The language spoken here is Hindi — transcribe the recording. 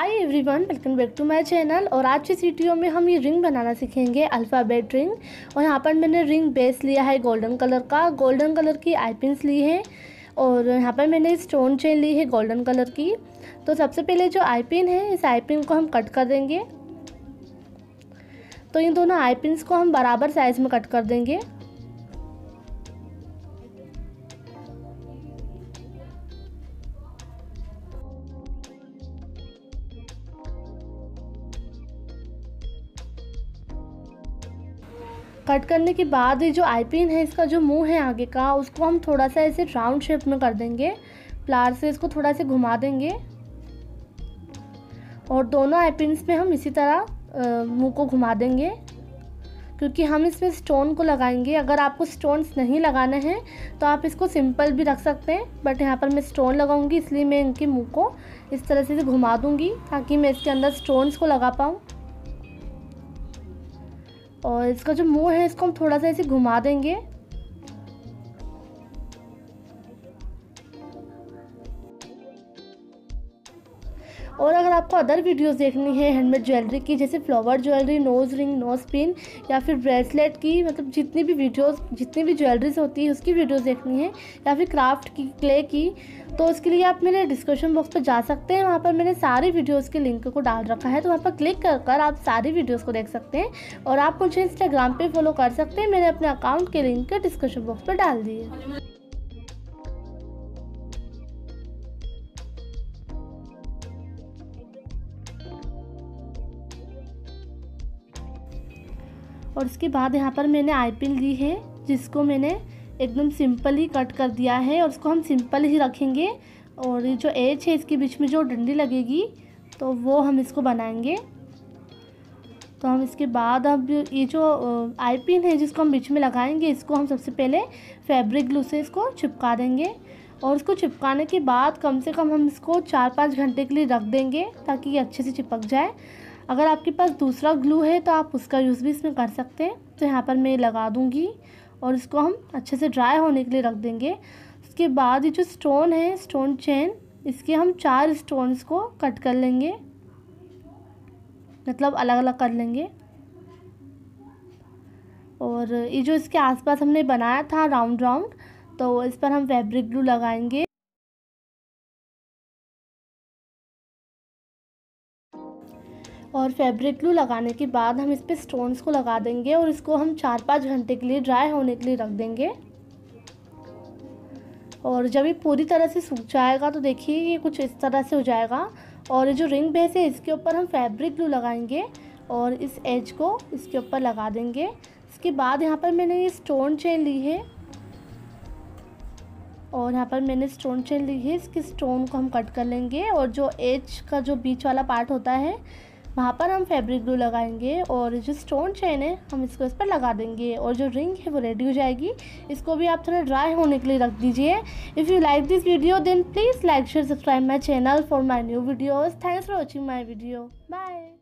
Hi everyone welcome back to my channel और आज की वीडियो में हम ये रिंग बनाना सीखेंगे अल्फ़ाबेट रिंग और यहाँ पर मैंने रिंग बेस लिया है गोल्डन कलर का। गोल्डन कलर की आई पिन्स ली है और यहाँ पर मैंने स्टोन चेन ली है गोल्डन कलर की। तो सबसे पहले जो आई पिन है, इस आई पिन को हम कट कर देंगे। तो इन दोनों आई पिन्स को हम बराबर साइज़ में कट कर देंगे। कट करने के बाद जो आई पिन है, इसका जो मुँह है आगे का, उसको हम थोड़ा सा ऐसे राउंड शेप में कर देंगे। प्लार से इसको थोड़ा से घुमा देंगे। और दोनों आई पिन्स में हम इसी तरह मुँह को घुमा देंगे। क्योंकि हम इसमें स्टोन को लगाएँगे। अगर आपको स्टोन्स नहीं लगाने हैं तो आप इसको सिंपल भी रख सकते हैं। बट यहाँ पर मैं स्टोन लगाऊँगी, इसलिए मैं इनके मुँह को इस तरह से घुमा दूँगी, ताकि मैं इसके अंदर स्टोन्स को लगा पाऊँ। और इसका जो मुँह है इसको हम थोड़ा सा ऐसे घुमा देंगे। और अगर आपको अदर वीडियोस देखनी है हैंडमेड ज्वेलरी की, जैसे flower jewellery nose ring nose pin या फिर ब्रेसलेट की मतलब जितनी भी वीडियोस जितनी भी ज्वेलरीज होती है, उसकी वीडियोस देखनी है, या फिर क्राफ्ट की क्ले की तो उसके लिए आप मेरे डिस्क्रिप्शन बॉक्स पर जा सकते हैं। वहाँ पर मैंने सारी वीडियोस के लिंक को डाल रखा है तो वहाँ पर क्लिक कर कर आप सारी वीडियोस को देख सकते हैं और आप मुझे इंस्टाग्राम पे फॉलो कर सकते हैं। मैंने अपने अकाउंट के लिंक डिस्क्रिप्शन बॉक्स पर डाल दिए और उसके बाद यहाँ पर मैंने आई पिन ली है, जिसको मैंने एकदम सिंपल ही कट कर दिया है और उसको हम सिंपल ही रखेंगे। और ये जो एज है, इसके बीच में जो डंडी लगेगी तो वो हम इसको बनाएँगे। तो हम इसके बाद अब ये जो आई पिन है, जिसको हम बीच में लगाएँगे, इसको हम सबसे पहले फैब्रिक ग्लू से इसको चिपका देंगे। और उसको चिपकाने के बाद कम से कम हम इसको चार पाँच घंटे के लिए रख देंगे, ताकि ये अच्छे से चिपक जाए। अगर आपके पास दूसरा ग्लू है तो आप उसका यूज़ भी इसमें कर सकते हैं। तो यहाँ पर मैं लगा दूँगी और इसको हम अच्छे से ड्राई होने के लिए रख देंगे। उसके बाद ये जो स्टोन है, स्टोन चेन, इसके हम चार स्टोन्स को कट कर लेंगे। मतलब अलग अलग कर लेंगे। और ये जो इसके आसपास हमने बनाया था राउंड राउंड तो इस पर हम फैब्रिक ग्लू लगाएँगे। और फैब्रिक ग्लू लगाने के बाद हम इस पर स्टोन्स को लगा देंगे और इसको हम चार पाँच घंटे के लिए ड्राई होने के लिए रख देंगे। और जब ये पूरी तरह से सूख जाएगा तो देखिए ये कुछ इस तरह से हो जाएगा। और ये जो रिंग बेस है, इसके ऊपर हम फैब्रिक ग्लू लगाएँगे और इस एज को इसके ऊपर लगा देंगे। इसके बाद यहाँ पर मैंने ये स्टोन चेन ली है। और यहाँ पर मैंने स्टोन चेन ली है। इसके स्टोन को हम कट कर लेंगे और जो एज का जो बीच वाला पार्ट होता है वहाँ पर हम फैब्रिक ग्लू लगाएँगे और जो स्टोन चेन है, हम इसको इस पर लगा देंगे और जो रिंग है, वो रेडी हो जाएगी। इसको भी आप थोड़ा ड्राई होने के लिए रख दीजिए। If you like this video then please like share subscribe my channel for my new videos thanks for watching my video bye